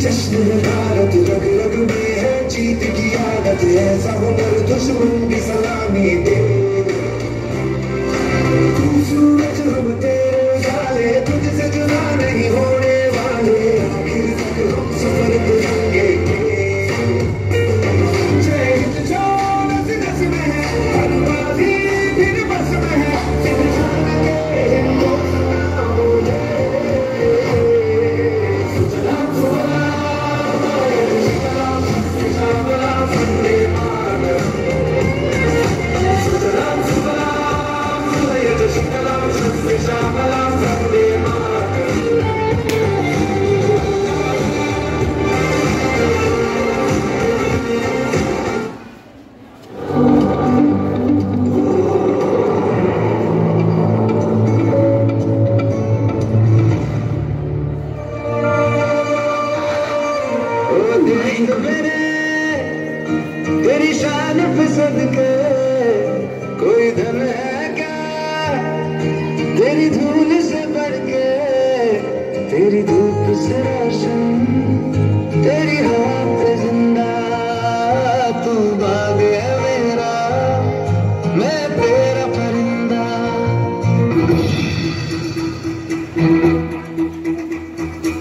جشن ہے بھارت رگ رگ میں ہے جیت کی عادت ہے سہو پر دشمن بھی سہو تیری شان پسند کے کوئی دم ہے کیا؟ تیری دھول سے بڑھ کے، تیری دھوپ سے روشن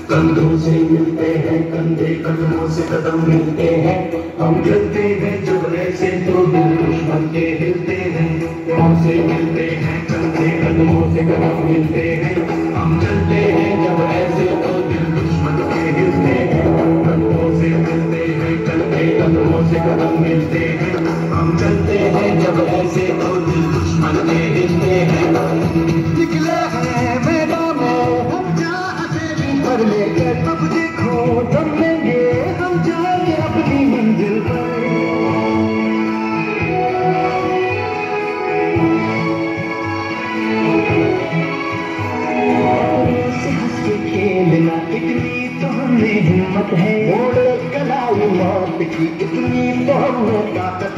کندھوں سے ملتے ہیں، کندھے قدموں سے قدم ملتے ہیں۔ ہم جلتے ہیں جو سے تو دل دشمن کے ہلتے ہیں۔ ہم سے ملتے ہیں، کندھے قدموں سے قدم ملتے ہیں۔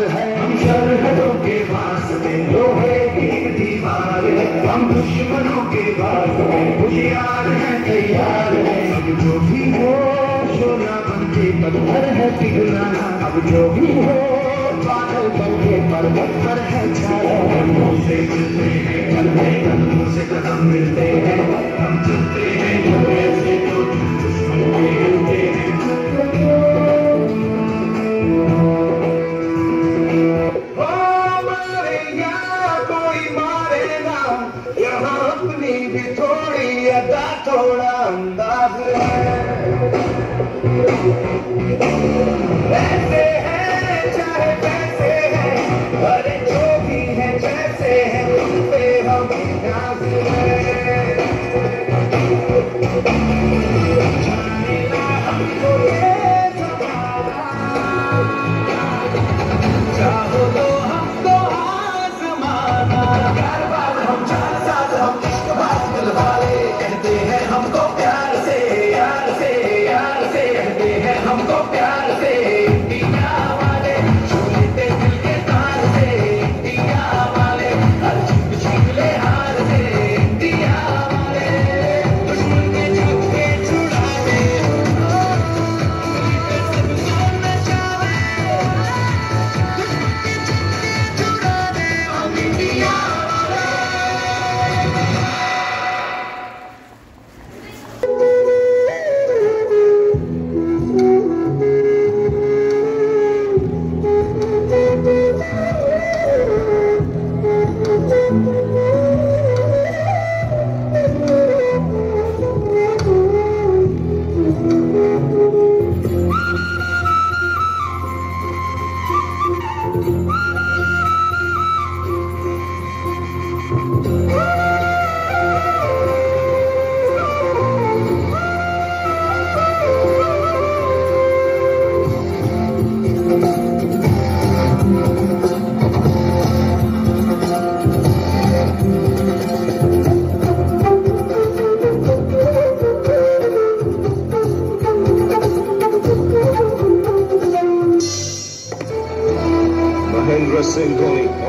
ہے ہم سرحدوں کے واسطے لوہے کی دیوار ہم دشمنوں کے واسطے ہوشیار ہیں تیار ہیں اب جو بھی ہو سونا بن کے پتھر ہے پگھلانا اب جو بھی ہو بادل بن کے پربت پر ہے چھایا قدموں سے ملتے ہیں قدموں سے قدم ملتے ہیں ہم چلتے ہیں That's it.